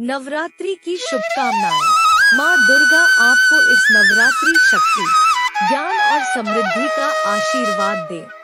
नवरात्रि की शुभकामनाएँ। माँ दुर्गा आपको इस नवरात्रि शक्ति, ज्ञान और समृद्धि का आशीर्वाद दे।